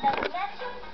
The Metro